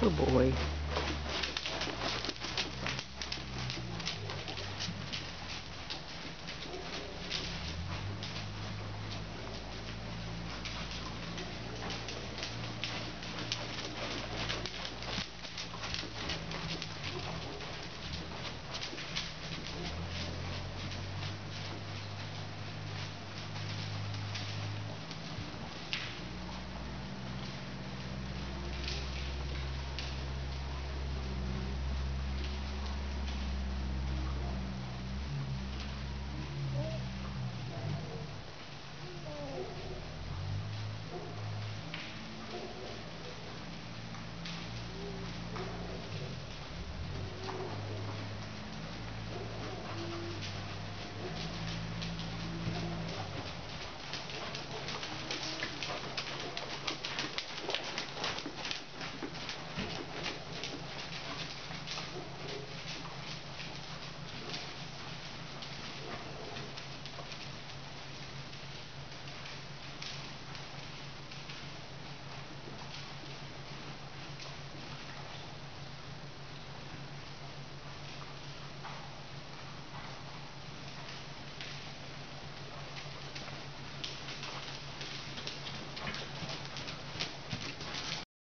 Good boy.